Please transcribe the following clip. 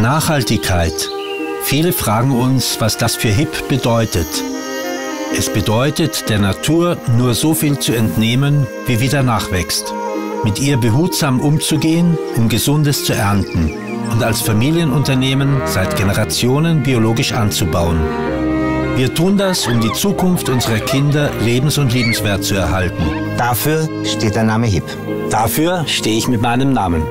Nachhaltigkeit. Viele fragen uns, was das für HIP bedeutet. Es bedeutet, der Natur nur so viel zu entnehmen, wie wieder nachwächst. Mit ihr behutsam umzugehen, um Gesundes zu ernten und als Familienunternehmen seit Generationen biologisch anzubauen. Wir tun das, um die Zukunft unserer Kinder lebens- und liebenswert zu erhalten. Dafür steht der Name HIP. Dafür stehe ich mit meinem Namen.